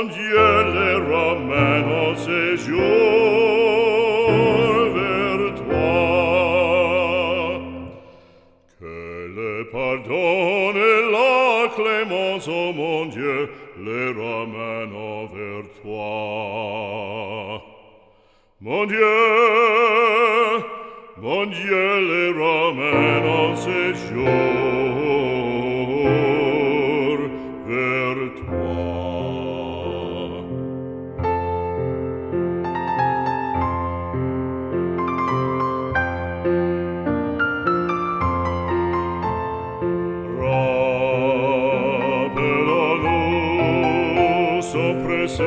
non gierera meno se jour vers toi. Que le pardon et la clémence, oh mon Dieu, les ramènent vers toi. Mon Dieu, mon Dieu, les ramène en jour.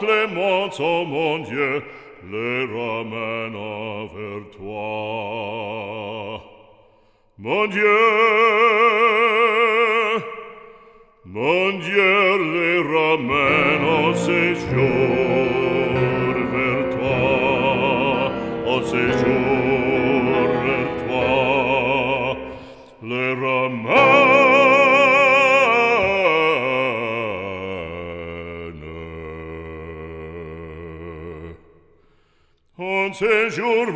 clémence, oh mon Dieu, les ramène vers toi. Mon Dieu, mon Dieu, les ramène au séjour. en ce jour